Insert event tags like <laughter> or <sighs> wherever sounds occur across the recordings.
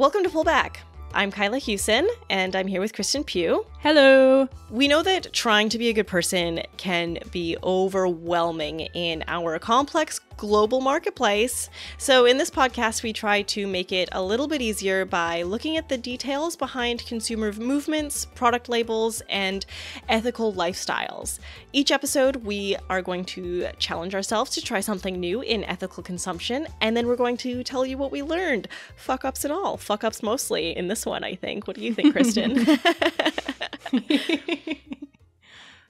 Welcome to Pullback. I'm Kyla Hewson, and I'm here with Kristen Pue. Hello. We know that trying to be a good person can be overwhelming in our complex global marketplace. So, in this podcast, we try to make it a little bit easier by looking at the details behind consumer movements, product labels, and ethical lifestyles. Each episode, we are going to challenge ourselves to try something new in ethical consumption, and then we're going to tell you what we learned. Fuck ups and all. Fuck ups mostly in this one, I think. What do you think, Kristen? <laughs> <laughs> <laughs>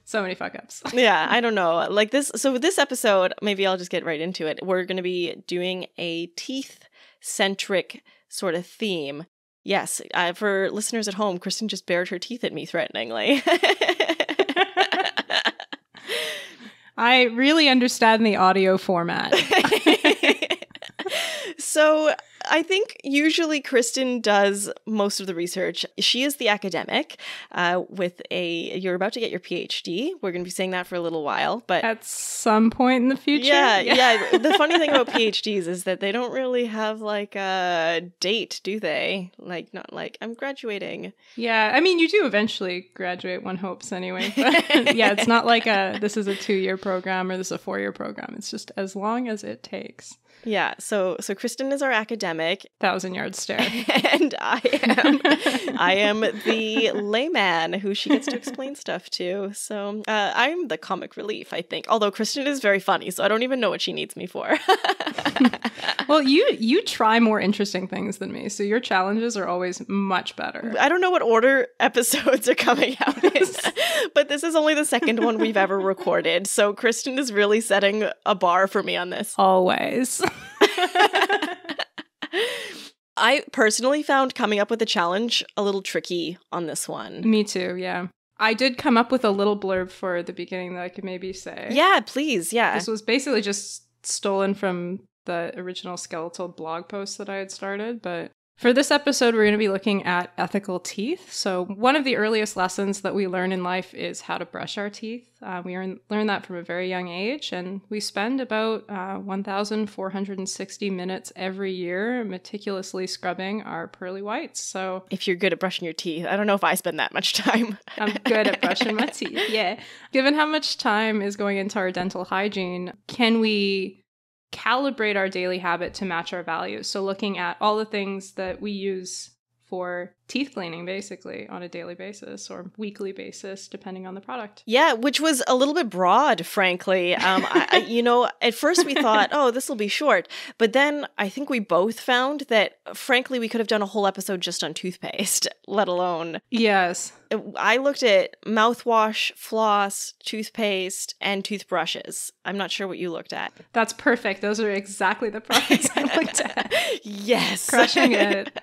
so many fuck ups. <laughs> yeah, I don't know. Like this, so this episode, maybe I'll just get right into it. We're going to be doing a teeth centric sort of theme. Yes, uh, for listeners at home, Kristen just bared her teeth at me threateningly. <laughs> I really understand the audio format. So I think usually Kristen does most of the research. She is the academic uh, with a. You're about to get your PhD. We're going to be saying that for a little while, but at some point in the future. Yeah, yeah. yeah. the <laughs> funny thing about PhDs is that they don't really have like a date, do they? Like not like I'm graduating. Yeah, I mean you do eventually graduate. One hopes anyway. <laughs> But yeah, it's not like a this is a two year program or this is a four year program. It's just as long as it takes. Yeah, so so Kristen is our academic, thousand yard stare, <laughs> and I am I am the layman who she gets to explain stuff to. So uh, I'm the comic relief, I think. Although Kristen is very funny, so I don't even know what she needs me for. <laughs> well, you you try more interesting things than me, so your challenges are always much better. I don't know what order episodes are coming out in, <laughs> but this is only the second one we've ever recorded. So Kristen is really setting a bar for me on this. Always. <laughs> I personally found coming up with a challenge a little tricky on this one. Me too, yeah. I did come up with a little blurb for the beginning that I could maybe say. Yeah, please. Yeah. This was basically just stolen from the original skeletal blog post that I had started, but for this episode, we're going to be looking at ethical teeth. So, one of the earliest lessons that we learn in life is how to brush our teeth. Uh, we learn, learn that from a very young age, and we spend about uh, 1,460 minutes every year meticulously scrubbing our pearly whites. So, if you're good at brushing your teeth, I don't know if I spend that much <laughs> time. I'm good at brushing my <laughs> teeth, yeah. Given how much time is going into our dental hygiene, can we calibrate our daily habit to match our values. So, looking at all the things that we use for teeth cleaning basically on a daily basis or weekly basis depending on the product yeah which was a little bit broad frankly um, I, I, you know at first we thought <laughs> oh this will be short but then i think we both found that frankly we could have done a whole episode just on toothpaste <laughs> let alone yes I looked at mouthwash, floss, toothpaste, and toothbrushes. I'm not sure what you looked at. That's perfect. Those are exactly the products I looked at. <laughs> yes. Crushing it.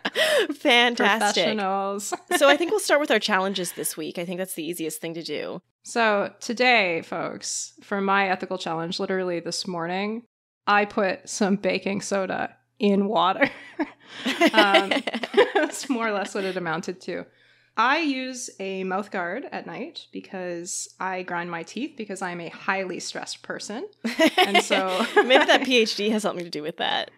Fantastic. Professionals. so I think we'll start with our challenges this week. I think that's the easiest thing to do. So today, folks, for my ethical challenge, literally this morning, I put some baking soda in water. <laughs> um, <laughs> that's more or less what it amounted to. I use a mouth guard at night because I grind my teeth because I'm a highly stressed person. And so <laughs> maybe that PhD has something to do with that.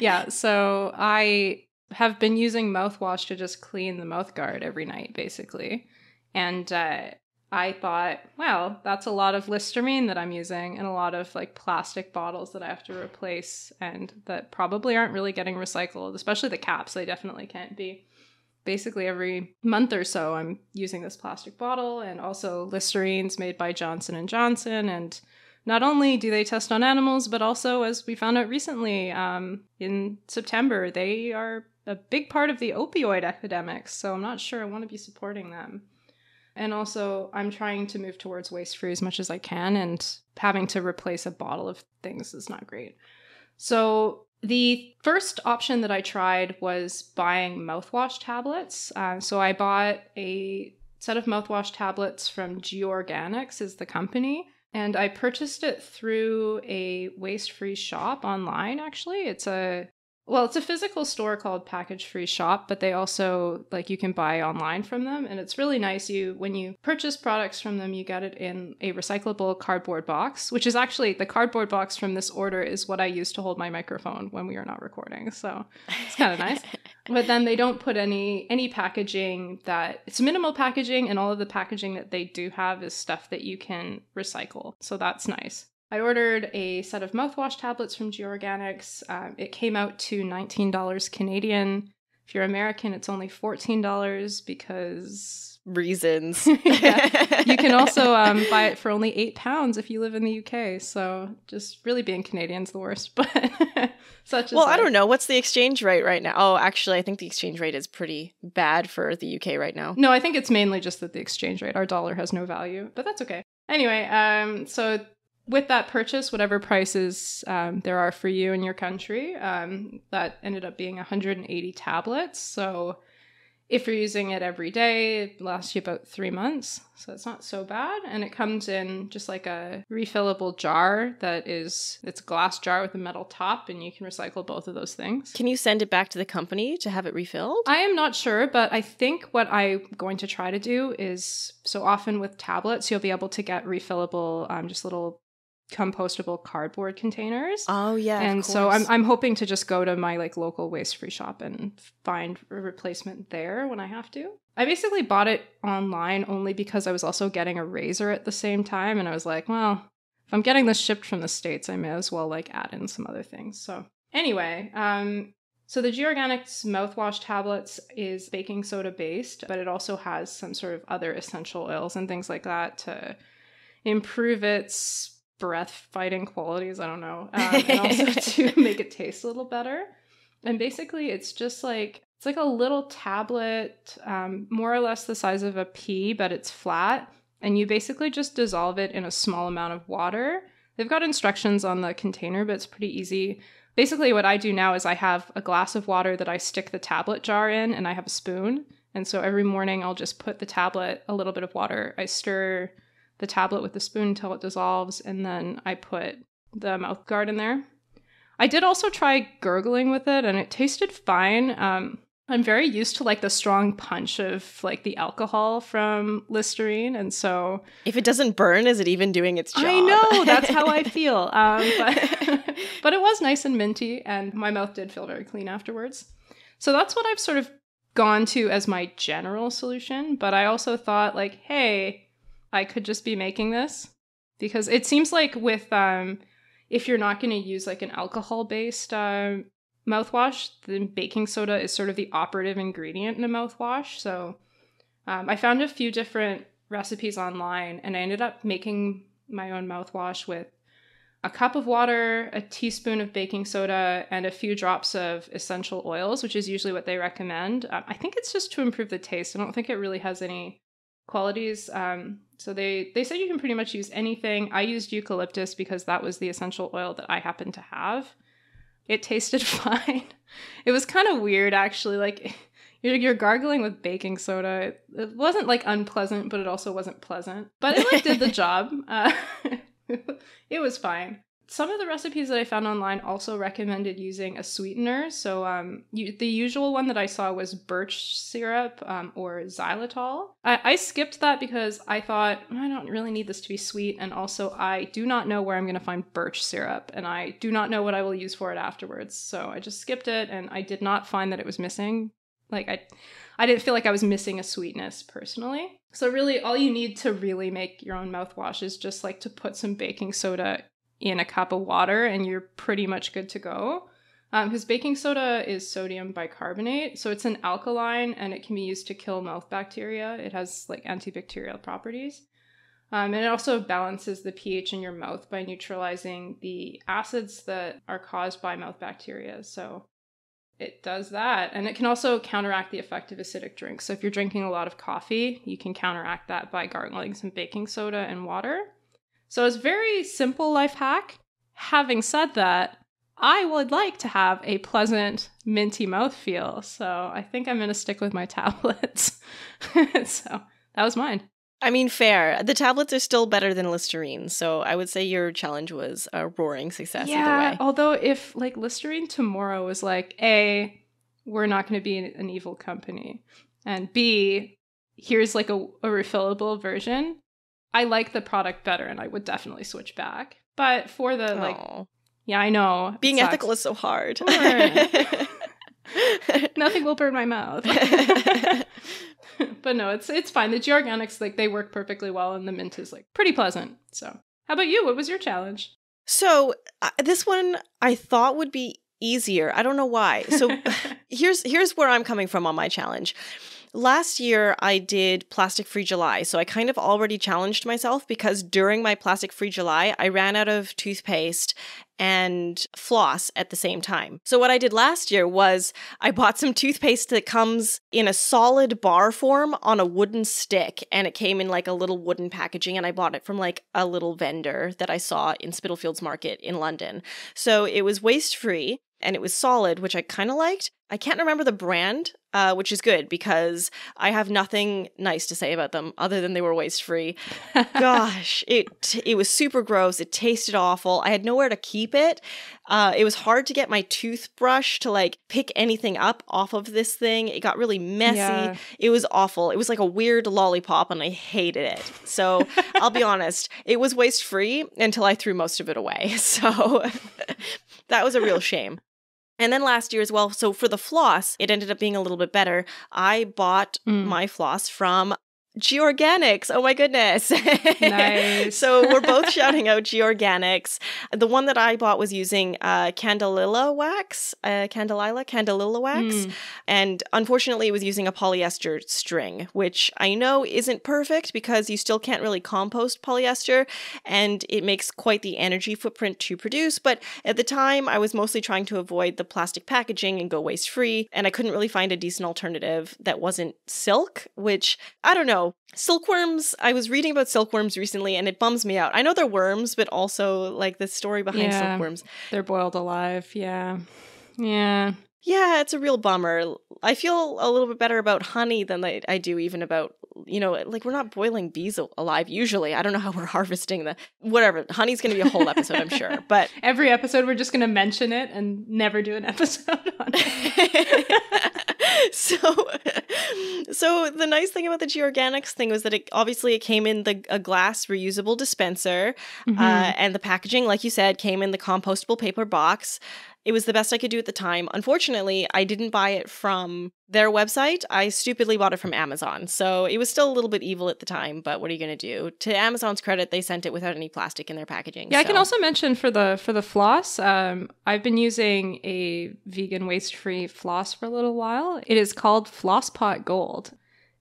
yeah, so I have been using mouthwash to just clean the mouth guard every night basically. And uh, I thought, well, that's a lot of Listerine that I'm using and a lot of like plastic bottles that I have to replace and that probably aren't really getting recycled, especially the caps. They definitely can't be basically every month or so i'm using this plastic bottle and also listerines made by johnson and johnson and not only do they test on animals but also as we found out recently um, in september they are a big part of the opioid epidemic so i'm not sure i want to be supporting them and also i'm trying to move towards waste free as much as i can and having to replace a bottle of things is not great so the first option that I tried was buying mouthwash tablets. Uh, so I bought a set of mouthwash tablets from Georganics is the company. And I purchased it through a waste free shop online, actually. It's a Well, it's a physical store called Package Free Shop, but they also like you can buy online from them and it's really nice you when you purchase products from them you get it in a recyclable cardboard box, which is actually the cardboard box from this order is what I use to hold my microphone when we are not recording. So, it's kind of nice. <laughs> But then they don't put any any packaging that it's minimal packaging and all of the packaging that they do have is stuff that you can recycle. So that's nice. I ordered a set of mouthwash tablets from Georganics. Um, it came out to $19 Canadian. If you're American, it's only $14 because reasons. <laughs> yeah. You can <laughs> also um, buy it for only eight pounds if you live in the UK. So just really being Canadian's the worst, <laughs> but such Well, I don't know. What's the exchange rate right now? Oh, actually, I think the exchange rate is pretty bad for the UK right now. No, I think it's mainly just that the exchange rate, our dollar has no value, but that's okay. Anyway, um, so with that purchase, whatever prices um, there are for you in your country, um, that ended up being 180 tablets. So if you're using it every day, it lasts you about three months. So it's not so bad. And it comes in just like a refillable jar that is, it's a glass jar with a metal top, and you can recycle both of those things. Can you send it back to the company to have it refilled? I am not sure, but I think what I'm going to try to do is so often with tablets, you'll be able to get refillable, um, just little compostable cardboard containers. Oh yeah. And so I'm I'm hoping to just go to my like local waste free shop and find a replacement there when I have to. I basically bought it online only because I was also getting a razor at the same time and I was like, well, if I'm getting this shipped from the states, I may as well like add in some other things. So anyway, um so the Georganics mouthwash tablets is baking soda based, but it also has some sort of other essential oils and things like that to improve its breath fighting qualities. I don't know, um, and also <laughs> to make it taste a little better. And basically, it's just like it's like a little tablet, um, more or less the size of a pea, but it's flat. And you basically just dissolve it in a small amount of water. They've got instructions on the container, but it's pretty easy. Basically, what I do now is I have a glass of water that I stick the tablet jar in, and I have a spoon. And so every morning I'll just put the tablet, a little bit of water, I stir the tablet with the spoon until it dissolves, and then I put the mouth guard in there. I did also try gurgling with it, and it tasted fine. Um, I'm very used to like the strong punch of like the alcohol from Listerine, and so if it doesn't burn, is it even doing its job? I know that's how I <laughs> feel. Um, <laughs> but <laughs> but it was nice and minty, and my mouth did feel very clean afterwards. So that's what I've sort of gone to as my general solution. But I also thought like, hey, I could just be making this because it seems like with um if you're not going to use like an alcohol based uh, mouthwash, then baking soda is sort of the operative ingredient in a mouthwash. So um, I found a few different recipes online and I ended up making my own mouthwash with a cup of water, a teaspoon of baking soda, and a few drops of essential oils, which is usually what they recommend. Um, I think it's just to improve the taste. I don't think it really has any qualities. Um, so they they said you can pretty much use anything. I used eucalyptus because that was the essential oil that I happened to have. It tasted <laughs> fine. It was kind of weird actually. Like <laughs> you're, you're gargling with baking soda. It, it, wasn't like unpleasant, but it also wasn't pleasant. But it like did the <laughs> job. Uh, it was fine some of the recipes that I found online also recommended using a sweetener. So um, you, the usual one that I saw was birch syrup um, or xylitol. I, I skipped that because I thought I don't really need this to be sweet, and also I do not know where I'm going to find birch syrup, and I do not know what I will use for it afterwards. So I just skipped it, and I did not find that it was missing. Like I, I didn't feel like I was missing a sweetness personally. So really, all you need to really make your own mouthwash is just like to put some baking soda in a cup of water and you're pretty much good to go. Because um, baking soda is sodium bicarbonate, so it's an alkaline and it can be used to kill mouth bacteria. It has like antibacterial properties. Um, and it also balances the pH in your mouth by neutralizing the acids that are caused by mouth bacteria. So it does that. And it can also counteract the effect of acidic drinks. So if you're drinking a lot of coffee, you can counteract that by gargling some baking soda and water. So it's very simple life hack. Having said that, I would like to have a pleasant minty mouth feel. So I think I'm going to stick with my <laughs> tablets. <laughs> so that was mine. I mean, fair. The tablets are still better than Listerine, so I would say your challenge was a roaring success yeah, either way. although if like Listerine tomorrow was like, A, we're not going to be an evil company, and B, here's like a, a refillable version, I like the product better and I would definitely switch back. But for the like, Aw. yeah, I know. being ethical is so hard. <laughs> Nothing will burn my mouth. <laughs> but no, it's it's fine. The Georganics like they work perfectly well, and the mint is like pretty pleasant. So, how about you? What was your challenge? so uh, this one I thought would be easier. I don't know why. So <laughs> here's here's where I'm coming from on my challenge. Last year I did plastic free July. So I kind of already challenged myself because during my plastic free July I ran out of toothpaste and floss at the same time. So what I did last year was I bought some toothpaste that comes in a solid bar form on a wooden stick and it came in like a little wooden packaging and I bought it from like a little vendor that I saw in Spitalfields Market in London. So it was waste free and it was solid, which I kind of liked. I can't remember the brand, uh, which is good because I have nothing nice to say about them other than they were waste free. <laughs> Gosh, it it was super gross. It tasted awful. I had nowhere to keep it. Uh, it was hard to get my toothbrush to like pick anything up off of this thing. It got really messy. Yeah. It was awful. It was like a weird lollipop, and I hated it. So I'll be <laughs> honest, it was waste free until I threw most of it away. <laughs> So that was a real shame. And then last year as well, so for the floss, it ended up being a little bit better. I bought Mm. my floss from Georganics. Oh my goodness. <laughs> Nice. so we're both shouting out Georganics. The one that I bought was using uh, Candelilla wax, uh, Candelilla, Candelilla wax. Mm. And unfortunately, it was using a polyester string, which I know isn't perfect because you still can't really compost polyester and it makes quite the energy footprint to produce. But at the time, I was mostly trying to avoid the plastic packaging and go waste free. And I couldn't really find a decent alternative that wasn't silk, which I don't know. Silkworms, I was reading about silkworms recently and it bums me out. I know they're worms, but also like the story behind Yeah. silkworms. They're boiled alive. Yeah. Yeah. Yeah, it's a real bummer. I feel a little bit better about honey than I, I do even about, you know, like we're not boiling bees alive usually. I don't know how we're harvesting the whatever. Honey's going to be a whole episode, I'm sure. <laughs> But Every episode, we're just going to mention it and never do an episode on it. <laughs> <laughs> so <laughs> so the nice thing about the Georganics thing was that it obviously it came in the a glass reusable dispenser Mm-hmm. uh, and the packaging like you said came in the compostable paper box it was the best i could do at the time unfortunately i didn't buy it from their website i stupidly bought it from amazon so it was still a little bit evil at the time but what are you going to do to amazon's credit they sent it without any plastic in their packaging Yeah, I can also mention for the for the floss. Um, I've been using a vegan waste free floss for a little while. It is called Floss Pot Gold,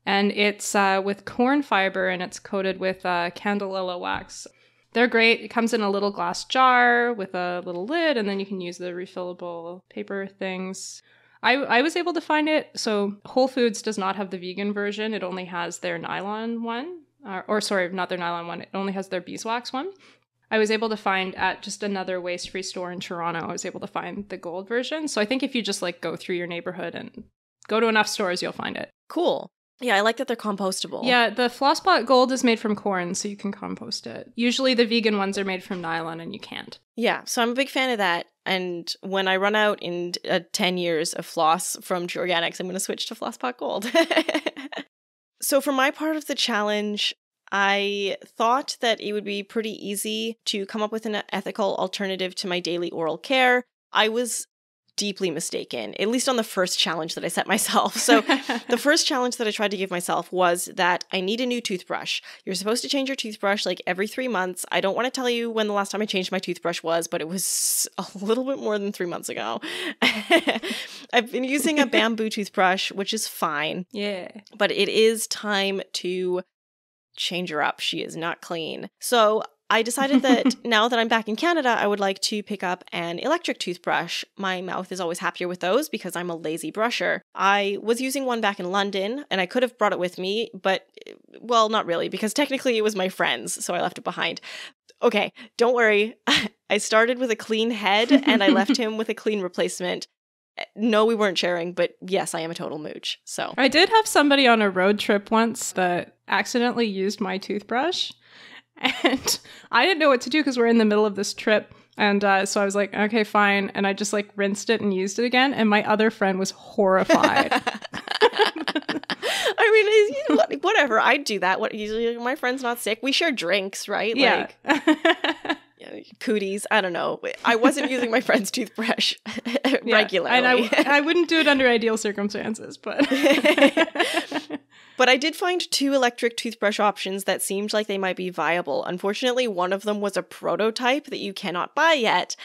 and it's uh, with corn fiber and it's coated with uh, Candelilla wax. They're great. It comes in a little glass jar with a little lid, and then you can use the refillable paper things. I, I was able to find it. So Whole Foods does not have the vegan version. It only has their nylon one, or, or sorry, not their nylon one. It only has their beeswax one. I was able to find at just another waste free store in Toronto. I was able to find the gold version. So I think if you just like go through your neighborhood and go to enough stores, you'll find it. cool yeah i like that they're compostable Yeah, the Flosspot Gold is made from corn, so you can compost it. Usually the vegan ones are made from nylon and you can't. Yeah, so I'm a big fan of that. And when I run out in uh, 10 years of floss from True Organics, I'm going to switch to Flosspot Gold. <laughs> so, for my part of the challenge, I thought that it would be pretty easy to come up with an ethical alternative to my daily oral care. I was deeply mistaken, at least on the first challenge that I set myself. So, the <laughs> first challenge that I tried to give myself was that I need a new toothbrush. You're supposed to change your toothbrush like every three months. I don't want to tell you when the last time I changed my toothbrush was, but it was <laughs> a little bit more than three months ago. <laughs> I've been using a bamboo toothbrush, which is fine, yeah. but it is time to change her up. She is not clean. So I decided that <laughs> now that I'm back in Canada, I would like to pick up an electric toothbrush. My mouth is always happier with those because I'm a lazy brusher. I was using one back in London and I could have brought it with me, but well, not really because technically it was my friend's, so I left it behind. Okay, don't worry. <laughs> I started with a clean head and I left him with a clean replacement. Eh, no, we weren't sharing, but yes, I am a total mooch. So I did have somebody on a road trip once that accidentally used my toothbrush. And <laughs> I didn't know what to do because we're in the middle of this trip. And uh, so I was like, okay, fine. And I just like rinsed it and used it again. And my other friend was horrified. <laughs> I mean, you know, whatever. I'd do that. What usually my friend's not sick. We share drinks, right? Yeah. Like <laughs> cooties. I don't know. I wasn't using my friend's toothbrush regularly. And I, I wouldn't do it under ideal circumstances, but. But I did find two electric toothbrush options that seemed like they might be viable. Unfortunately, one of them was a prototype that you cannot buy yet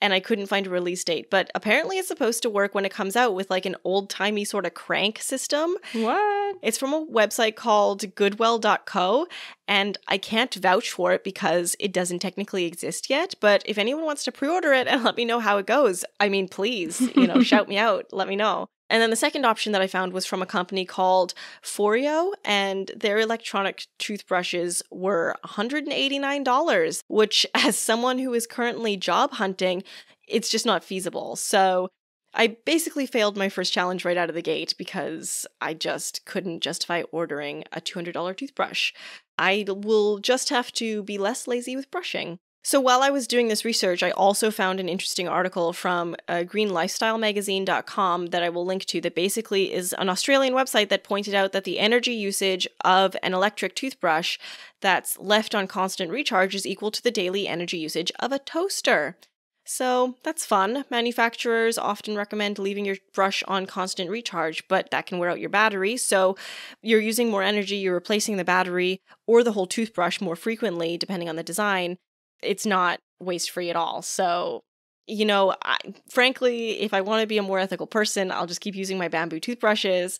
and I couldn't find a release date. But apparently, it's supposed to work when it comes out with like an old timey sort of crank system. What? It's from a website called goodwell.co, and I can't vouch for it because it doesn't technically exist yet. But if anyone wants to pre order it and <laughs> let me know how it goes, I mean, please, you know, <laughs> shout me out, let me know. And then the second option that I found was from a company called Foreo, and their electronic toothbrushes were $189, which, <laughs> as someone who is currently job hunting, it's just not feasible. So I basically failed my first challenge right out of the gate because I just couldn't justify ordering a $200 toothbrush. I will just have to be less lazy with brushing. So while I was doing this research, I also found an interesting article from uh, greenlifestylemagazine.com that I will link to that basically is an Australian website that pointed out that the energy usage of an electric toothbrush that's left on constant recharge is equal to the daily energy usage of a toaster. So that's fun. Manufacturers often recommend leaving your brush on constant recharge, but that can wear out your battery. So you're using more energy, you're replacing the battery or the whole toothbrush more frequently, depending on the design it's not waste free at all. So, you know, I, frankly, if I want to be a more ethical person, I'll just keep using my bamboo toothbrushes,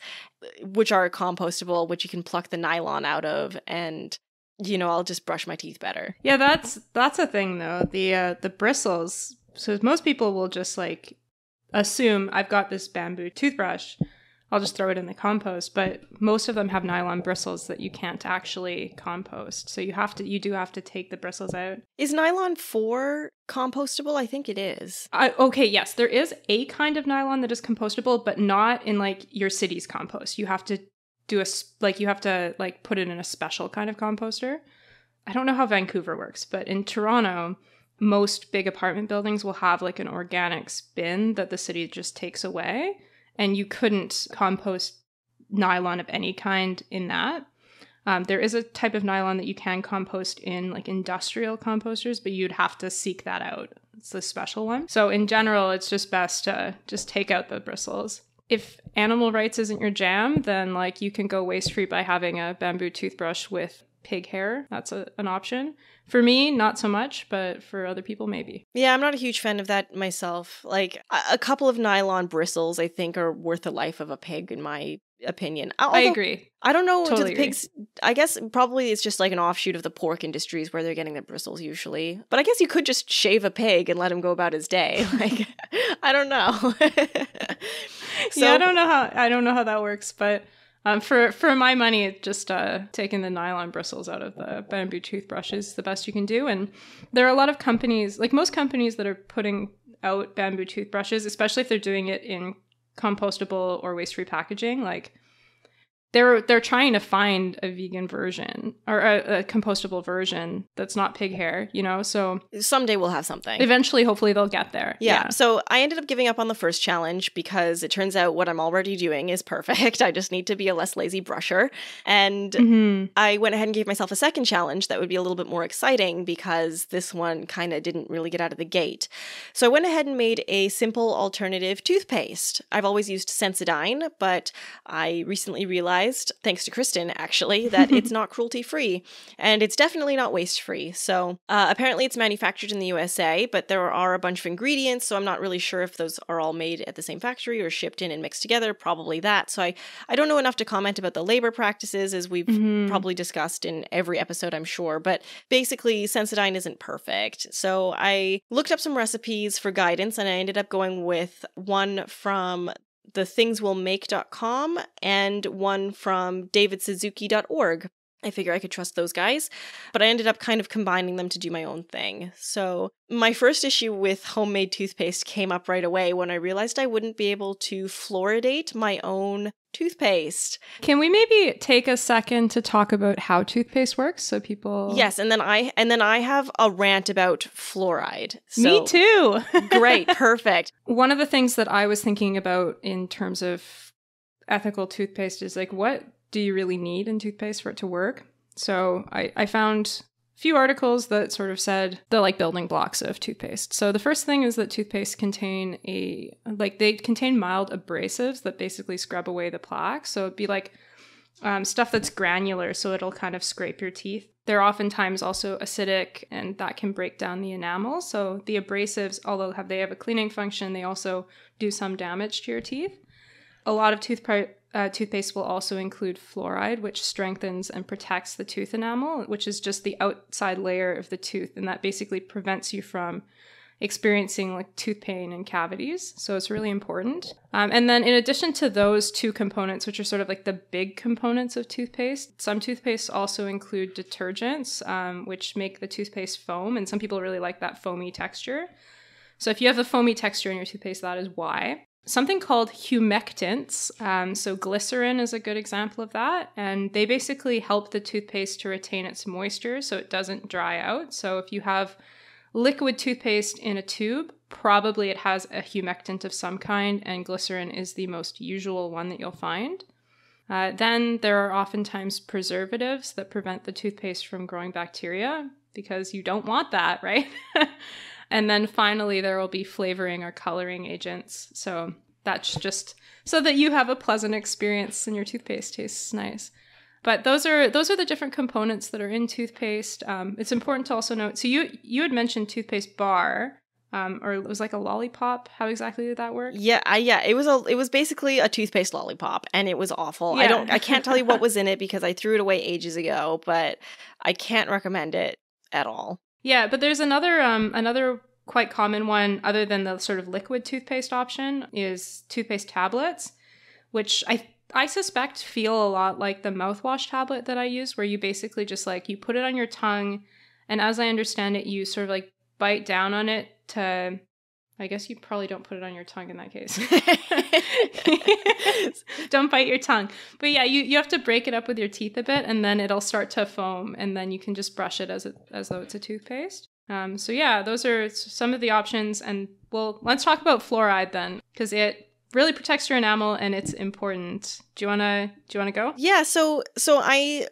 which are compostable, which you can pluck the nylon out of, and you know, I'll just brush my teeth better. Yeah, that's that's a thing though. The uh, the bristles. So most people will just like assume I've got this bamboo toothbrush I'll just throw it in the compost. But most of them have nylon bristles that you can't actually compost. So you have to, you do have to take the bristles out. Is nylon four compostable? I think it is. I, okay, yes, there is a kind of nylon that is compostable, but not in like your city's compost. You have to do a like you have to like put it in a special kind of composter. I don't know how Vancouver works, but in Toronto, most big apartment buildings will have like an organics bin that the city just takes away and you couldn't compost nylon of any kind in that. Um, there is a type of nylon that you can compost in like industrial composters, but you'd have to seek that out. It's a special one. So in general, it's just best to just take out the bristles. If animal rights isn't your jam, then like you can go waste free by having a bamboo toothbrush with pig hair. That's a, an option. For me, not so much, but for other people, maybe. Yeah, I'm not a huge fan of that myself. Like a, a couple of nylon bristles, I think, are worth the life of a pig, in my opinion. Although, I agree. I don't know. Totally the pigs? I guess probably it's just like an offshoot of the pork industries where they're getting their bristles usually. But I guess you could just shave a pig and let him go about his day. <laughs> Like, I don't know. so, <laughs> yeah, I don't know how I don't know how that works, but um, for for my money, just uh, taking the nylon bristles out of the bamboo toothbrush is the best you can do. And there are a lot of companies, like most companies, that are putting out bamboo toothbrushes, especially if they're doing it in compostable or waste free packaging. Like they're they're trying to find a vegan version or a, a, compostable version that's not pig hair you know so someday we'll have something eventually hopefully they'll get there yeah. yeah. so i ended up giving up on the first challenge because it turns out what i'm already doing is perfect <laughs> i just need to be a less lazy brusher and mm-hmm. i went ahead and gave myself a second challenge that would be a little bit more exciting because this one kind of didn't really get out of the gate so i went ahead and made a simple alternative toothpaste i've always used sensodyne but i recently realized realized, thanks to Kristen actually, that <laughs> it's not cruelty free and it's definitely not waste free. So uh, apparently it's manufactured in the USA, but there are a bunch of ingredients, so I'm not really sure if those are all made at the same factory or shipped in and mixed together. Probably that. So I, I don't know enough to comment about the labor practices as we've mm-hmm. probably discussed in every episode, I'm sure. But basically, Sensodyne isn't perfect. So I looked up some recipes for guidance and I ended up going with one from the thingswillmake.com and one from davidsuzuki.org. I figure I could trust those guys, but I ended up kind of combining them to do my own thing. So, my first issue with homemade toothpaste came up right away when I realized I wouldn't be able to fluoridate my own toothpaste. Can we maybe take a second to talk about how toothpaste works so people Yes, and then I and then I have a rant about fluoride. So, Me too. <laughs> great, perfect. One of the things that I was thinking about in terms of ethical toothpaste is like what do you really need in toothpaste for it to work? So I, I found a few articles that sort of said the like building blocks of toothpaste. So the first thing is that toothpaste contain a like they contain mild abrasives that basically scrub away the plaque. So it'd be like um, stuff that's granular, so it'll kind of scrape your teeth. They're oftentimes also acidic, and that can break down the enamel. So the abrasives, although have they have a cleaning function, they also do some damage to your teeth. A lot of toothpaste uh, toothpaste will also include fluoride, which strengthens and protects the tooth enamel, which is just the outside layer of the tooth, and that basically prevents you from experiencing like tooth pain and cavities. So it's really important. Um, and then, in addition to those two components, which are sort of like the big components of toothpaste, some toothpastes also include detergents, um, which make the toothpaste foam, and some people really like that foamy texture. So if you have a foamy texture in your toothpaste, that is why something called humectants. Um, so, glycerin is a good example of that. And they basically help the toothpaste to retain its moisture so it doesn't dry out. So, if you have liquid toothpaste in a tube, probably it has a humectant of some kind, and glycerin is the most usual one that you'll find. Uh, then there are oftentimes preservatives that prevent the toothpaste from growing bacteria because you don't want that, <laughs> right? And then finally, there will be flavoring or coloring agents. So that's just so that you have a pleasant experience and your toothpaste tastes nice. But those are those are the different components that are in toothpaste. Um, it's important to also note. So you you had mentioned toothpaste bar, um, or it was like a lollipop. How exactly did that work? Yeah, I, yeah, it was a it was basically a toothpaste lollipop, and it was awful. Yeah. I don't I can't tell you what <laughs> was in it because I threw it away ages ago, but I can't recommend it at all. Yeah, but there's another um another quite common one other than the sort of liquid toothpaste option is toothpaste tablets, which I I suspect feel a lot like the mouthwash tablet that I use where you basically just like you put it on your tongue and as I understand it you sort of like bite down on it to I guess you probably don't put it on your tongue in that case. <laughs> <laughs> don't bite your tongue. But yeah, you, you have to break it up with your teeth a bit and then it'll start to foam and then you can just brush it as it, as though it's a toothpaste. Um, so yeah, those are some of the options. And well, let's talk about fluoride then, because it really protects your enamel and it's important. Do you wanna do you wanna go? Yeah, so so I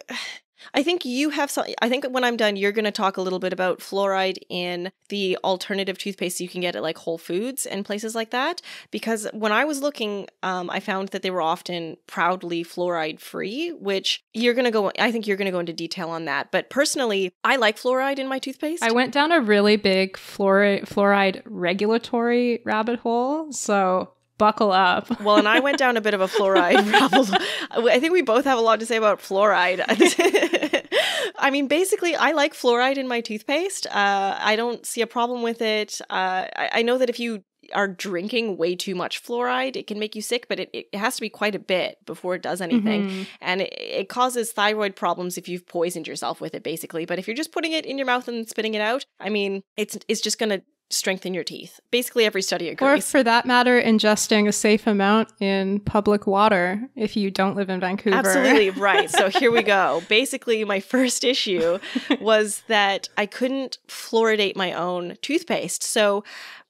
I think you have some. I think when I'm done, you're going to talk a little bit about fluoride in the alternative toothpaste you can get at like Whole Foods and places like that. Because when I was looking, um, I found that they were often proudly fluoride free, which you're going to go. I think you're going to go into detail on that. But personally, I like fluoride in my toothpaste. I went down a really big fluoride fluoride regulatory rabbit hole. So buckle up. <laughs> well, and I went down a bit of a fluoride <laughs> rabbit. I think we both have a lot to say about fluoride. <laughs> I mean, basically, I like fluoride in my toothpaste. Uh, I don't see a problem with it. Uh, I, I know that if you are drinking way too much fluoride, it can make you sick, but it, it has to be quite a bit before it does anything. Mhm. And it, it causes thyroid problems if you've poisoned yourself with it, basically. But if you're just putting it in your mouth and spitting it out, I mean, it's it's just going to strengthen your teeth. Basically, every study agrees. Or for that matter, ingesting a safe amount in public water if you don't live in Vancouver. Absolutely <laughs> right. So here we go. Basically, my first issue was that I couldn't fluoridate my own toothpaste. So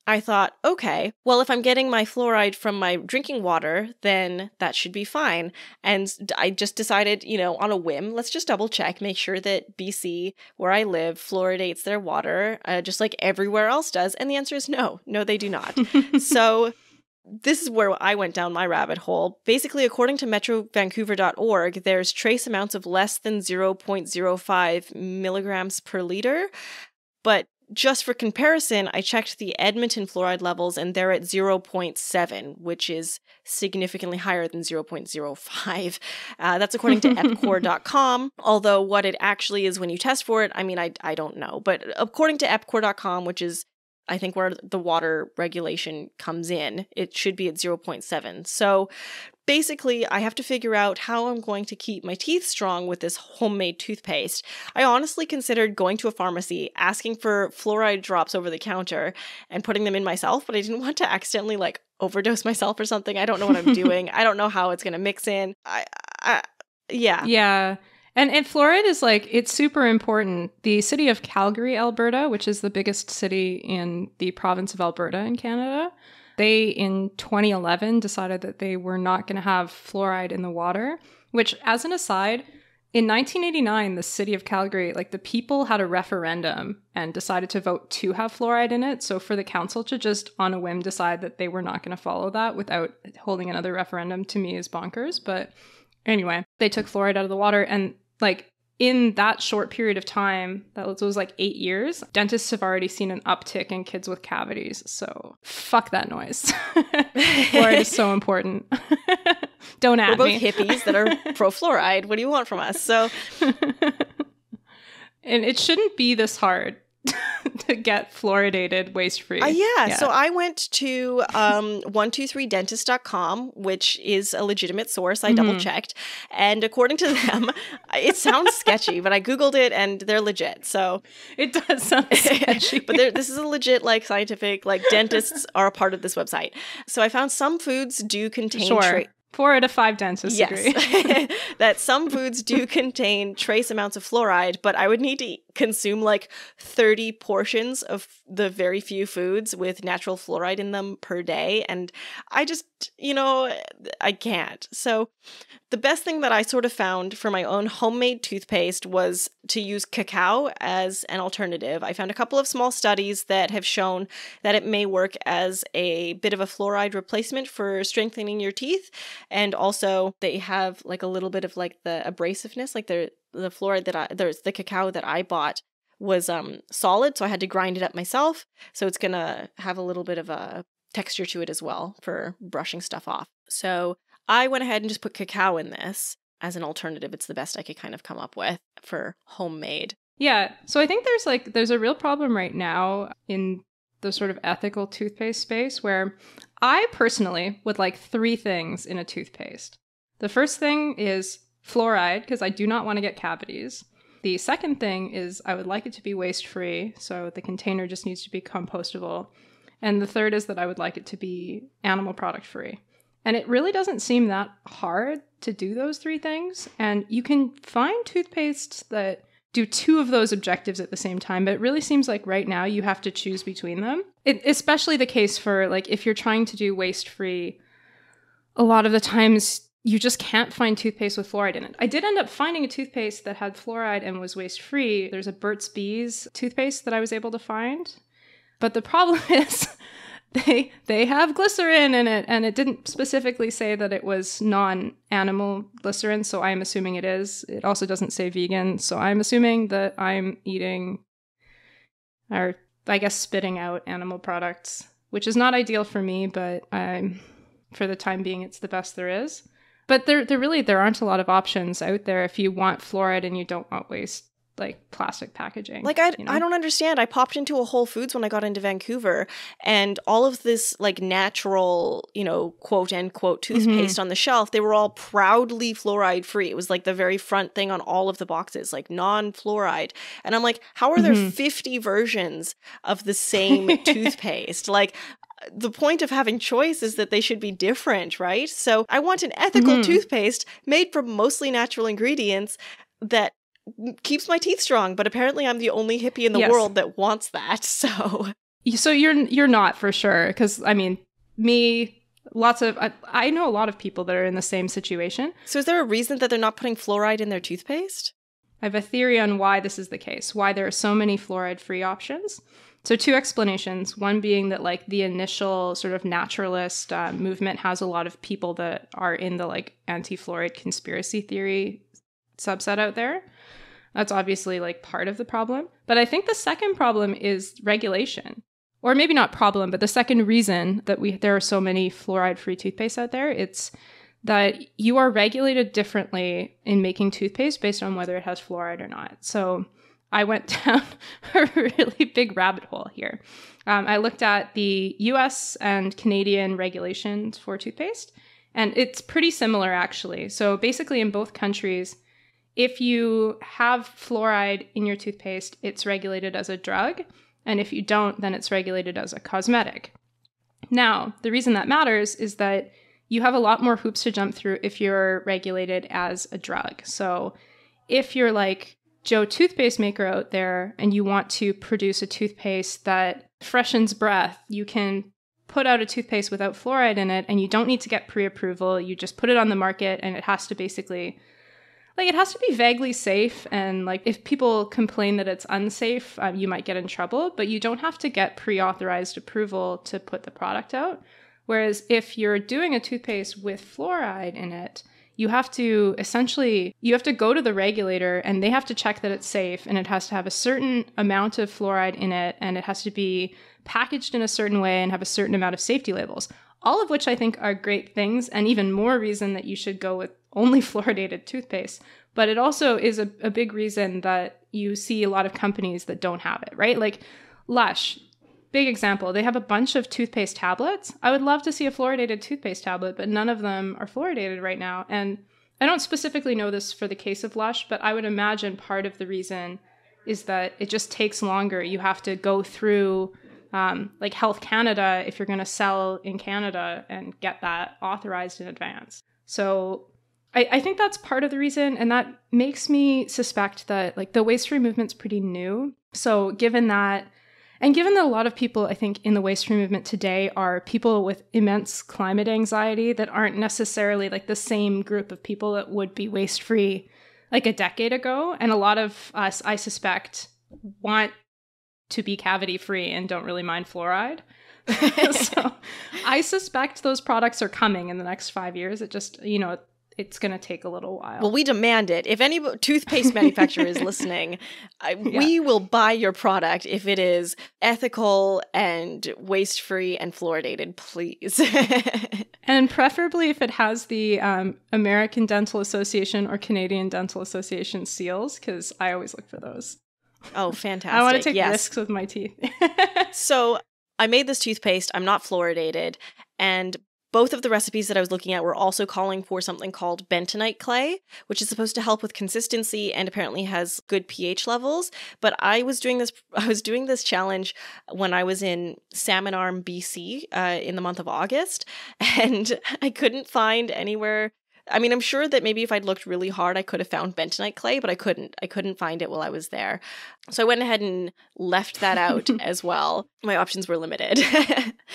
I thought, okay, well, if I'm getting my fluoride from my drinking water, then that should be fine. And I just decided, you know, on a whim, let's just double check, make sure that BC, where I live, fluoridates their water uh, just like everywhere else does. And the answer is no, no, they do not. <laughs> so this is where I went down my rabbit hole. Basically, according to metrovancouver.org, there's trace amounts of less than 0.05 milligrams per liter. But just for comparison, I checked the Edmonton fluoride levels and they're at 0.7, which is significantly higher than 0.05. <laughs> Uh, that's according to epcor.com. Although what it actually is when you test for it, I mean, I, I don't know. But according to epcor.com, which is I think where the water regulation comes in. It should be at 0.7. So basically, I have to figure out how I'm going to keep my teeth strong with this homemade toothpaste. I honestly considered going to a pharmacy, asking for fluoride drops over the counter, and putting them in myself, but I didn't want to accidentally like overdose myself or something. I don't know what I'm <laughs> doing. I don't know how it's going to mix in. I, I yeah. Yeah. And and fluoride is like it's super important. The city of Calgary, Alberta, which is the biggest city in the province of Alberta in Canada, they, in 2011, decided that they were not going to have fluoride in the water, which, as an aside, in 1989, the city of Calgary, like the people had a referendum and decided to vote to have fluoride in it. So for the council to just on a whim decide that they were not going to follow that without holding another referendum to me is bonkers. But anyway, they took fluoride out of the water and like in that short period of time, that was, like eight years, dentists have already seen an uptick in kids with cavities. So fuck that noise. <laughs> fluoride is so important. <laughs> Don't add We're both me. hippies that are <laughs> pro fluoride. What do you want from us? So, and it shouldn't be this hard <laughs> to get fluoridated waste free. Uh, yeah, yeah, So I went to um, 123dentist.com, which is a legitimate source. I mm-hmm. double checked. And according to them, <laughs> it sounds sketchy, but I Googled it and they're legit. So it does sound <laughs> sketchy. but this is a legit, like, scientific, like, dentists are a part of this website. So I found some foods do contain. Sure. Tra- Four out of five dentists yes. agree that some foods do contain trace amounts of fluoride, but I would need to consume like 30 portions of the very few foods with natural fluoride in them per day. And I just, you know, I can't. So the best thing that I sort of found for my own homemade toothpaste was to use cacao as an alternative. I found a couple of small studies that have shown that it may work as a bit of a fluoride replacement for strengthening your teeth. And also, they have like a little bit of like the abrasiveness, like the the fluoride that I there's the cacao that I bought was um solid, so I had to grind it up myself. So it's gonna have a little bit of a texture to it as well for brushing stuff off. So I went ahead and just put cacao in this as an alternative. It's the best I could kind of come up with for homemade. Yeah. So I think there's like there's a real problem right now in the sort of ethical toothpaste space where I personally would like three things in a toothpaste. The first thing is fluoride because I do not want to get cavities. The second thing is I would like it to be waste free, so the container just needs to be compostable. And the third is that I would like it to be animal product free. And it really doesn't seem that hard to do those three things. And you can find toothpastes that do two of those objectives at the same time, but it really seems like right now you have to choose between them. It, especially the case for like if you're trying to do waste free, a lot of the times you just can't find toothpaste with fluoride in it. I did end up finding a toothpaste that had fluoride and was waste free. There's a Burt's Bees toothpaste that I was able to find. But the problem <laughs> is they they have glycerin in it and it didn't specifically say that it was non-animal glycerin so i'm assuming it is it also doesn't say vegan so i'm assuming that i'm eating or i guess spitting out animal products which is not ideal for me but i'm for the time being it's the best there is but there, there really there aren't a lot of options out there if you want fluoride and you don't want waste like plastic packaging. Like I, you know? I don't understand. I popped into a Whole Foods when I got into Vancouver, and all of this like natural, you know, quote unquote toothpaste mm-hmm. on the shelf, they were all proudly fluoride free. It was like the very front thing on all of the boxes, like non fluoride. And I'm like, how are there mm-hmm. 50 versions of the same <laughs> toothpaste? Like the point of having choice is that they should be different, right? So I want an ethical mm-hmm. toothpaste made from mostly natural ingredients that keeps my teeth strong, but apparently I'm the only hippie in the yes. world that wants that. <laughs> So So you're you're not for sure cuz I mean, me lots of I, I know a lot of people that are in the same situation. So is there a reason that they're not putting fluoride in their toothpaste? I have a theory on why this is the case, why there are so many fluoride-free options. So two explanations. One being that like the initial sort of naturalist uh, movement has a lot of people that are in the like anti-fluoride conspiracy theory subset out there. That's obviously like part of the problem. But I think the second problem is regulation. Or maybe not problem, but the second reason that we there are so many fluoride-free toothpaste out there, it's that you are regulated differently in making toothpaste based on whether it has fluoride or not. So I went <laughs> down a really big rabbit hole here. Um, I looked at the US and Canadian regulations for toothpaste, and it's pretty similar actually. So basically, in both countries, if you have fluoride in your toothpaste, it's regulated as a drug. And if you don't, then it's regulated as a cosmetic. Now, the reason that matters is that you have a lot more hoops to jump through if you're regulated as a drug. So if you're like Joe toothpaste maker out there and you want to produce a toothpaste that freshens breath, you can put out a toothpaste without fluoride in it and you don't need to get pre approval. You just put it on the market and it has to basically. Like it has to be vaguely safe, and like if people complain that it's unsafe, um, you might get in trouble. But you don't have to get pre-authorized approval to put the product out. Whereas if you're doing a toothpaste with fluoride in it, you have to essentially you have to go to the regulator and they have to check that it's safe and it has to have a certain amount of fluoride in it and it has to be packaged in a certain way and have a certain amount of safety labels. All of which i think are great things and even more reason that you should go with only <laughs> fluoridated toothpaste. But it also is a, a big reason that you see a lot of companies that don't have it right? Like lush big example. They have a bunch of toothpaste tablets. I would love to see a fluoridated toothpaste tablet but none of them are fluoridated right now. And i don't specifically know this for the case of lush but i would imagine part of the reason is that it just takes longer. You have to go through um, like health canada if you're going to sell in canada and get that authorized in advance. So I, I think that's part of the reason and that makes me suspect that like the waste free movement's pretty new. So given that and given that a lot of people, I think, in the waste free movement today are people with immense climate anxiety that aren't necessarily like the same group of people that would be waste free like a decade ago. And a lot of us, I suspect, want to be cavity free and don't really mind fluoride. <laughs> so <laughs> I suspect those products are coming in the next five years. It just, you know, it's going to take a little while. Well, we demand it. If any toothpaste manufacturer is <laughs> listening, I, yeah. we will buy your product if it is ethical and waste free and fluoridated, please. <laughs> and preferably if it has the um, American Dental Association or Canadian Dental Association seals, because I always look for those. Oh, <laughs> fantastic. I want to take yes. risks with my teeth. so I made this toothpaste. I'm not fluoridated. And both of the recipes that I was looking at were also calling for something called bentonite clay, which is supposed to help with consistency and apparently has good pH levels. But I was doing this <laughs> I was doing this challenge when I was in Salmon Arm, BC, uh, in the month of August, <laughs> and I couldn't find anywhere I mean, I'm sure that maybe if I'd looked really hard, I could have found bentonite clay, but I couldn't. I couldn't find it while I was there. So I went ahead and left that out <laughs> as well. My options were limited.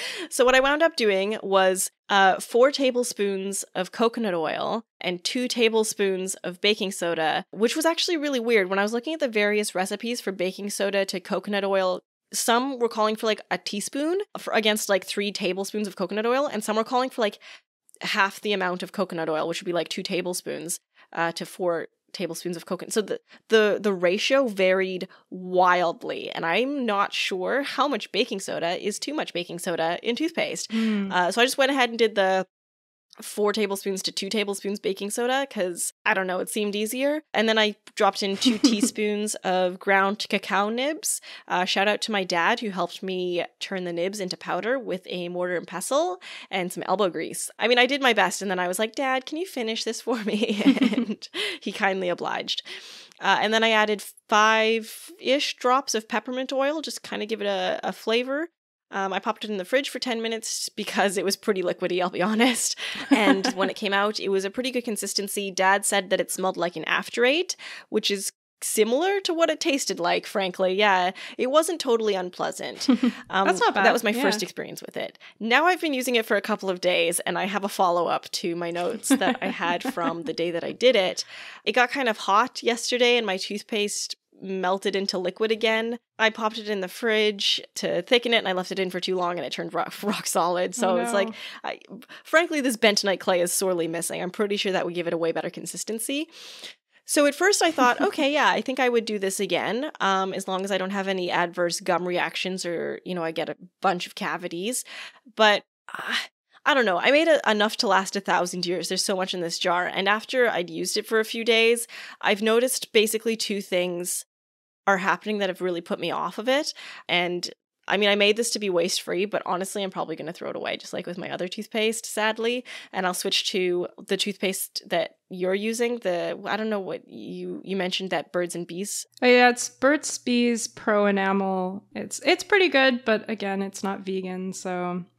<laughs> so what I wound up doing was uh, four tablespoons of coconut oil and two tablespoons of baking soda, which was actually really weird. When I was looking at the various recipes for baking soda to coconut oil, some were calling for like a teaspoon for, against like three tablespoons of coconut oil, and some were calling for like half the amount of coconut oil, which would be like two tablespoons uh, to four tablespoons of coconut. So the, the the ratio varied wildly, and I'm not sure how much baking soda is too much baking soda in toothpaste. Mm. Uh, so I just went ahead and did the four tablespoons to two tablespoons baking soda because I don't know, it seemed easier. And then I dropped in two <laughs> teaspoons of ground cacao nibs. Uh, shout out to my dad who helped me turn the nibs into powder with a mortar and pestle and some elbow grease. I mean, I did my best, and then I was like, Dad, can you finish this for me? <laughs> and he kindly obliged. Uh, and then I added five ish drops of peppermint oil, just kind of give it a, a flavor. Um, I popped it in the fridge for 10 minutes because it was pretty liquidy, I'll be honest. And <laughs> when it came out, it was a pretty good consistency. Dad said that it smelled like an after eight, which is similar to what it tasted like, frankly. Yeah, it wasn't totally unpleasant. <laughs> Um, That's not bad. That was my yeah. first experience with it. Now I've been using it for a couple of days, and I have a follow up to my notes that I had from the day that I did it. It got kind of hot yesterday, and my toothpaste melted into liquid again. I popped it in the fridge to thicken it and I left it in for too long and it turned rock, <laughs> rock solid. So oh, no. it's like, I, frankly, this bentonite clay is sorely missing. I'm pretty sure that would give it a way better consistency. So at first I thought, <laughs> okay, yeah, I think I would do this again, um, as long as I don't have any adverse gum reactions or, you know, I get a bunch of cavities. But uh, I don't know. I made it enough to last a thousand years. There's so much in this jar. And after I'd used it for a few days, I've noticed basically two things are happening that have really put me off of it. And I mean, I made this to be waste free, but honestly, I'm probably going to throw it away, just like with my other toothpaste, sadly. And I'll switch to the toothpaste that you're using. The I don't know what you you mentioned that Birds and Bees. Oh yeah, it's Burt's Bees Pro Enamel. It's it's pretty good, but again, it's not vegan, so <sighs>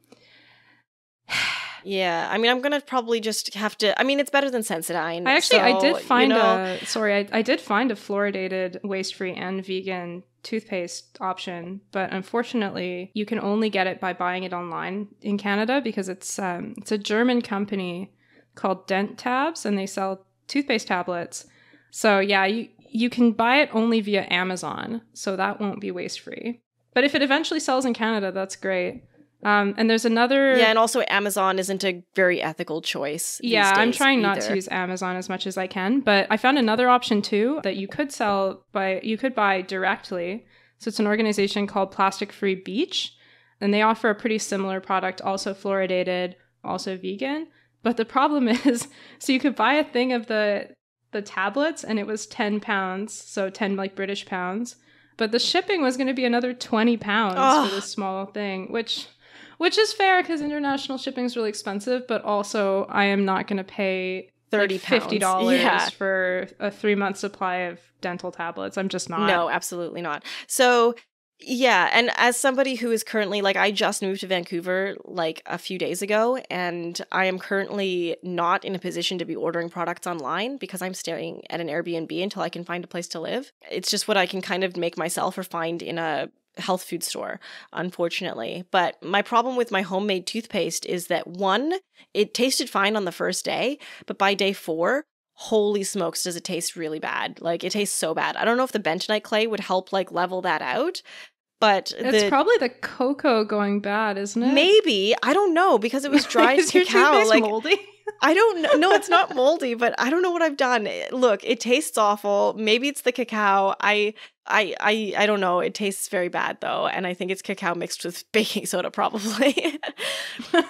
<sighs> yeah, I mean, I'm gonna probably just have to. I mean, it's better than Sensodyne. I actually, so, I did find you know, a sorry, I, I did find a fluoridated, waste-free, and vegan toothpaste option, but unfortunately, you can only get it by buying it online in Canada because it's um, it's a German company called Denttabs, and they sell toothpaste tablets. So yeah, you you can buy it only via Amazon, so that won't be waste-free. But if it eventually sells in Canada, that's great. Um, and there's another. Yeah, and also Amazon isn't a very ethical choice. these Yeah, I'm trying not to use Amazon as much as I can, but I found another option too that you could sell by you could buy directly. So it's an organization called Plastic Free Beach, and they offer a pretty similar product, also fluoridated, also vegan. But the problem <laughs> is, so you could buy a thing of the the tablets, and it was ten pounds, so ten like British pounds. But the shipping was going to be another twenty pounds for this small thing, which which is fair because international shipping is really expensive. But also, I am not going to pay 30 like $50 Yeah. for a three month supply of dental tablets. I'm just not. No, absolutely not. So, yeah, and as somebody who is currently like I just moved to Vancouver like a few days ago and I am currently not in a position to be ordering products online because I'm staying at an Airbnb until I can find a place to live. It's just what I can kind of make myself or find in a health food store, unfortunately. But my problem with my homemade toothpaste is that one, it tasted fine on the first day, but by day 4, holy smokes does it taste really bad like it tastes so bad i don't know if the bentonite clay would help like level that out but It's the, probably the cocoa going bad, isn't it? maybe i don't know because it was <laughs> dried cacao like moldy? <laughs> i don't know no it's not moldy but i don't know what i've done It- look it tastes awful maybe it's the cacao i I, I I don't know. It tastes very bad though, and I think it's cacao mixed with <laughs> baking soda, probably.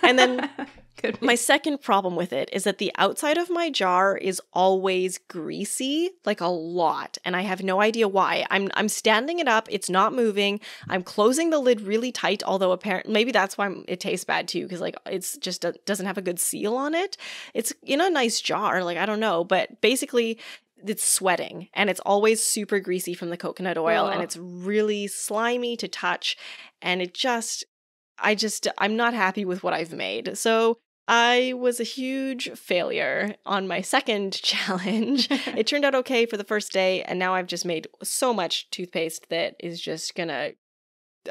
and then Could be. My second problem with it is that the outside of my jar is always greasy, like a lot, and I have no idea why. I'm I'm standing it up, it's not moving. I'm closing the lid really tight, although apparently maybe that's why it tastes bad too because like it's just a, doesn't have a good seal on it. It's in a nice jar, like I don't know, but basically it's sweating and it's always super greasy from the coconut oil and it's really slimy to touch and it just I just I'm not happy with what I've made. So I was a huge failure on my second <laughs> challenge. <laughs> it turned out okay for the first day, and now I've just made so much toothpaste that is just gonna.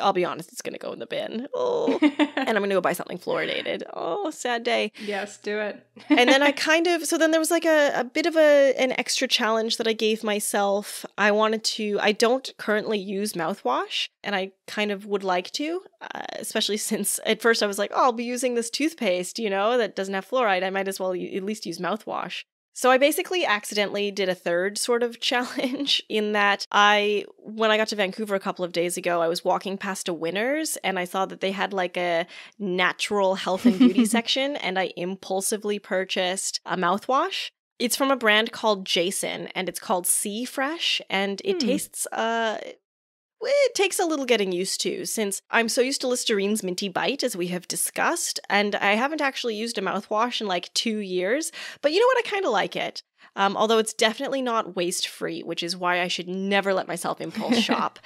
I'll be honest, it's gonna go in the bin. Oh, <laughs> and I'm gonna go buy something fluoridated. Oh, sad day. yes, do it. And then I <laughs> kind of so then there was like a, a bit of a an extra challenge that I gave myself. I wanted to. I don't currently use mouthwash, and I kind of would like to, uh, especially <laughs> since at first I was like, oh, I'll be using this toothpaste, you know, that doesn't have fluoride. I might as well at least use mouthwash. So I basically accidentally did a third sort of <laughs> challenge in that I when I got to Vancouver a couple of days ago, I was walking past a Winners and I saw that they had like a natural health and beauty <laughs> section and I impulsively purchased a mouthwash. It's from a brand called Jason and it's called Sea Fresh and it Hmm. tastes uh it takes a little getting used to since I'm so used to Listerine's Minty Bite, as we have discussed, and I haven't actually used a mouthwash in like two years. But you know what? I kind of like it. Um, although it's definitely not waste free, which is why I should never let myself impulse <laughs> shop.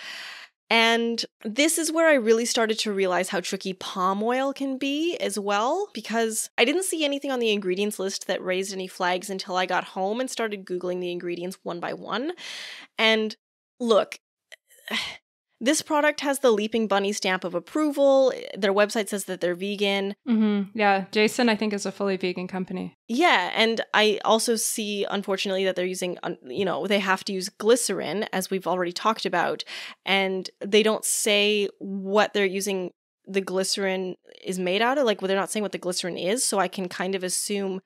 And this is where I really started to realize how tricky palm oil can be as well, because I didn't see anything on the ingredients list that raised any flags until I got home and started Googling the ingredients one by one. And look, this product has the Leaping Bunny stamp of approval. Their website says that they're vegan. hmm Yeah, Jason, I think is a fully vegan company. Yeah, and I also see, unfortunately, that they're using, you know, they have to use glycerin, as we've already talked about, and they don't say what they're using the glycerin is made out of. Like, well, they're not saying what the glycerin is, so I can kind of assume,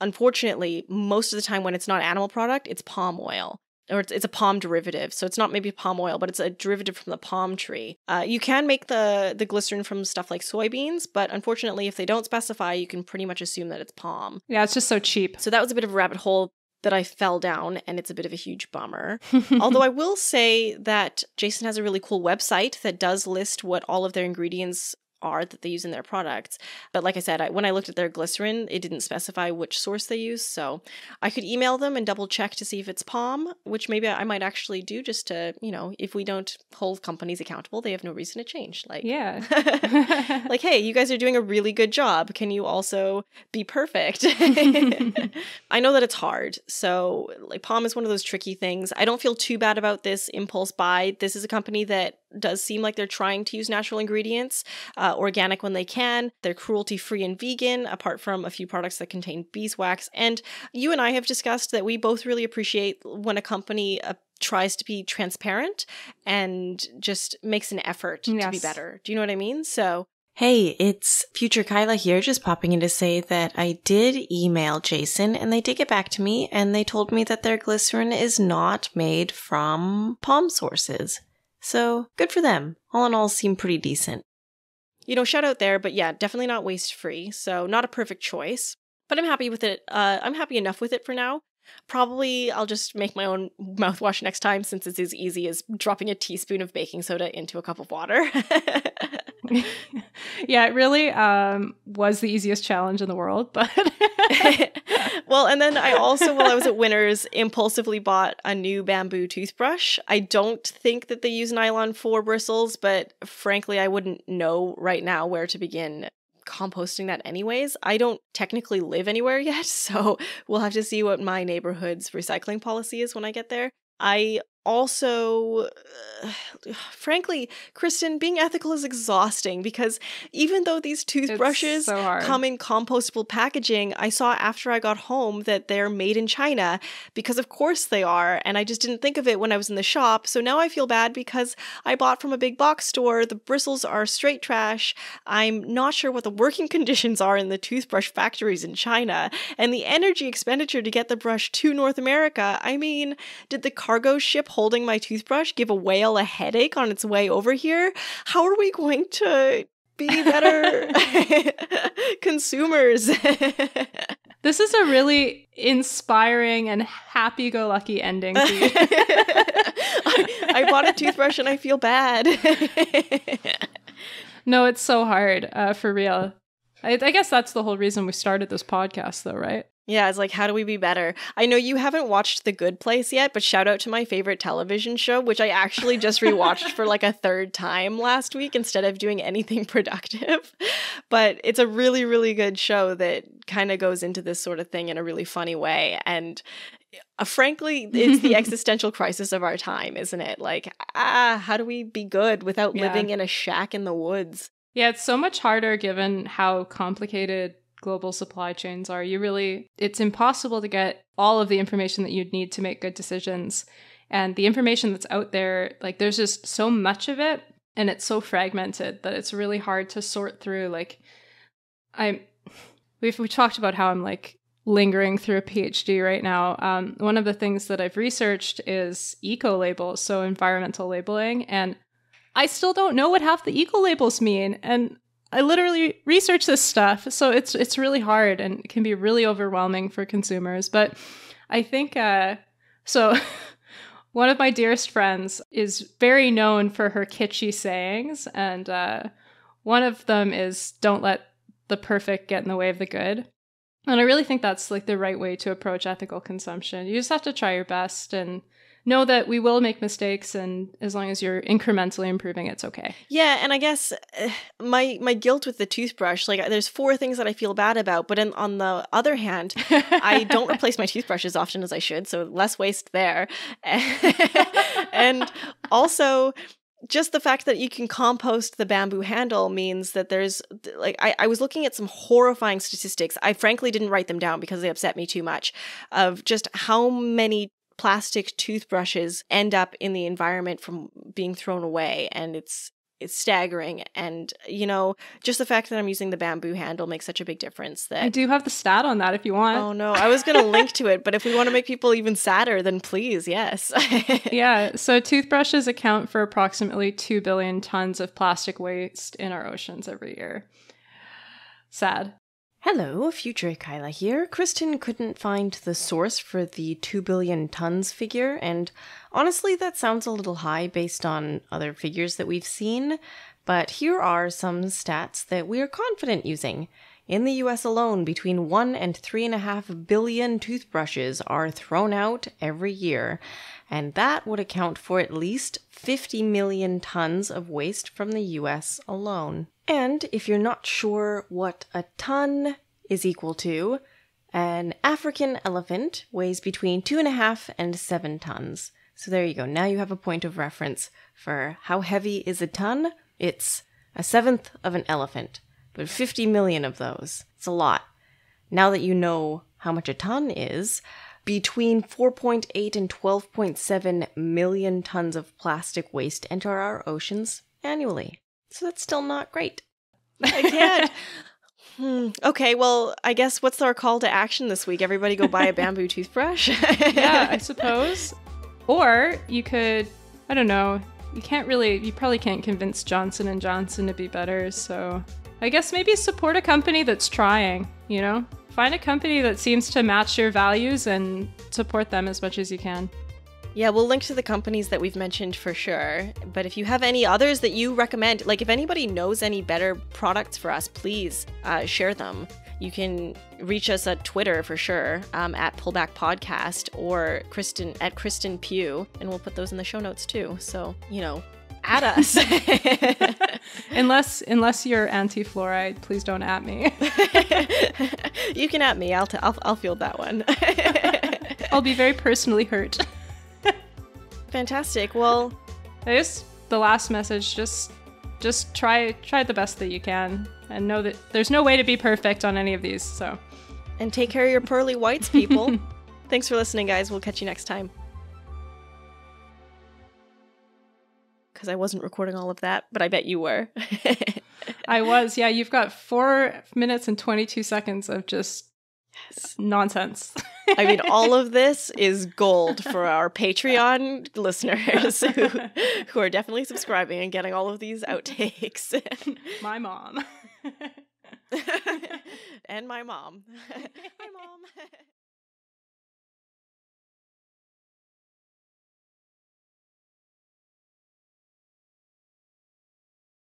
unfortunately, most of the time when it's not animal product, it's palm oil. Or it's, it's a palm derivative, so it's not maybe palm oil, but it's a derivative from the palm tree. Uh, you can make the the glycerin from stuff like soybeans, but unfortunately, if they don't specify, you can pretty much assume that it's palm. Yeah, it's just so cheap. So that was a bit of a rabbit hole that I fell down and it's a bit of a huge bummer. <laughs> Although I will say that Jason has a really cool website that does list what all of their ingredients are that they use in their products. But like I said, I, when I looked at their glycerin, it didn't specify which source they use. So I could email them and double check to see if it's palm, which maybe I might actually do just to, you know, if we don't hold companies accountable, they have no reason to change. Like, yeah. <laughs> <laughs> like, hey, you guys are doing a really good job. Can you also be perfect? <laughs> I know that it's hard. So, like, palm is one of those tricky things. I don't feel too bad about this impulse buy. This is a company that does seem like they're trying to use natural ingredients, uh, organic when they can. They're cruelty free and vegan, apart from a few products that contain beeswax. And you and I have discussed that we both really appreciate when a company uh, tries to be transparent and just makes an effort yes. to be better. Do you know what I mean? So Hey, it's future Kyla here, just popping in to say that I did email Jason and they did get back to me and they told me that their glycerin is not made from palm sources. So good for them. All in all, seem pretty decent. You know, shout out there, but yeah, definitely not waste free. So not a perfect choice, but I'm happy with it. Uh, I'm happy enough with it for now. Probably I'll just make my own mouthwash next time since it's as easy as dropping a teaspoon of baking soda into a cup of water. <laughs> yeah, it really um, was the easiest challenge in the world, but <laughs> well, and then I also, while I was at Winners, impulsively bought a new bamboo toothbrush. I don't think that they use nylon for bristles, but frankly, I wouldn't know right now where to begin composting that anyways. I don't technically live anywhere <laughs> yet, so we'll have to see what my neighborhood's recycling policy is when I get there. I also, uh, <sighs> frankly, Kristen, being ethical is exhausting because even though these toothbrushes so come in compostable packaging, I saw after I got home that they're made in China because, of course, they are. And I just didn't think of it when I was in the shop. So now I feel bad because I bought from a big box store. The bristles are straight trash. I'm not sure what the working <laughs> conditions are in the toothbrush factories in China. And the energy expenditure to get the brush to North America. I mean, did the cargo ship holding my toothbrush give a whale a headache on its way over here? How are we going to be better <laughs> consumers? <laughs> this is a really inspiring and happy go lucky ending to you. <laughs> I, I bought a toothbrush and I feel bad. no, it's so hard uh, for real. I, I guess that's the whole reason we started this podcast, though, right? Yeah, it's like, how do we be better? I know you haven't watched The Good Place yet, but shout out to my favorite television show, which I actually just rewatched for like a <laughs> third time last week instead of doing anything <laughs> productive. But it's a really, really good show that kind of goes into this sort of thing in a really funny way. And uh, frankly, it's the <laughs> existential crisis of our time, isn't it? Like, ah, how do we be good without yeah. living in a shack in the woods? Yeah, it's so much harder given how complicated global supply chains are. You really, it's impossible to get all of the information that you'd need to make good decisions. And the information that's out there, like there's just so much of it and it's so fragmented that it's really hard to sort through. Like, I'm, we've we talked about how I'm like lingering through a PhD right now. Um, one of the things that I've researched is eco labels, so environmental labeling. And I still don't know what half the eco labels mean. And I literally research this stuff, so it's it's really hard and it can be really overwhelming for consumers. But I think uh, so. <laughs> one of my dearest friends is very known for her kitschy sayings, and uh, one of them is "Don't let the perfect get in the way of the good." And I really think that's like the right way to approach ethical consumption. You just have to try your best and know that we will make mistakes and as long as you're incrementally improving it's okay. Yeah and i guess uh, my my guilt with the toothbrush like there's four things that i feel bad about but in, on the other hand i don't <laughs> replace my toothbrush as often as i should so less waste there. <laughs> And also just the fact that you can compost the bamboo handle means that there's like I, I was looking at some horrifying statistics. I frankly didn't write them down because they upset me too much of just how many plastic toothbrushes end up in the environment from being thrown away and it's it's staggering. And you know just the fact that i'm using the bamboo handle makes such a big difference that i do have the stat on that if you want. Oh no. I was going to link to it but if we want to make people even sadder then please yes. <laughs> Yeah. So toothbrushes account for approximately 2 billion tons of plastic waste in our oceans every year. Sad Hello, future Kyla here. Kristen couldn't find the source for the 2 billion tons figure, and honestly, that sounds a little high based on other figures that we've seen. But here are some stats that we're confident using. In the US alone, between 1 and 3.5 billion toothbrushes are thrown out every year, and that would account for at least 50 million tons of waste from the US alone. And if you're not sure what a ton is equal to, an African elephant weighs between two and a half and seven tons. So there you go. Now you have a point of reference for how heavy is a ton. It's a seventh of an elephant, but 50 million of those. It's a lot. Now that you know how much a ton is, between 4.8 and 12.7 million tons of plastic waste enter our oceans annually. So that's still not great. I can't. <laughs> Hmm. Okay, well, I guess what's our call to action this week? Everybody go buy a <laughs> bamboo toothbrush? yeah, I <laughs> suppose. Or you could, I don't know, you can't really, you probably can't convince Johnson and Johnson to be better, so I guess maybe support a company that's trying, you know? Find a company that seems to match your values and support them as much as you can. Yeah, we'll link to the companies that we've mentioned for sure. But if you have any others that you recommend, like if anybody knows any better products for us, please uh, share them. You can reach us at Twitter for sure um, at Pullback Podcast or Kristen at Kristen Pue, and we'll put those in the show notes too. So you know, at us. <laughs> unless unless you're anti-fluoride, please don't at me. <laughs> you can at me. I'll t- I'll, I'll field that one. <laughs> I'll be very personally hurt. Fantastic. Well, there's the last message. Just just try try the best that you can and know that there's no way to be perfect on any of these. So and take care of your pearly whites, people. Thanks for listening, guys. We'll catch you next time. Because I wasn't recording all of that, but I bet you were. <laughs> I was. Yeah, you've got four minutes and 22 seconds of just yes. nonsense. I mean, all of <laughs> this is gold for our Patreon listeners who, <laughs> who are definitely subscribing and getting all of these outtakes. my mom. and my mom. my mom.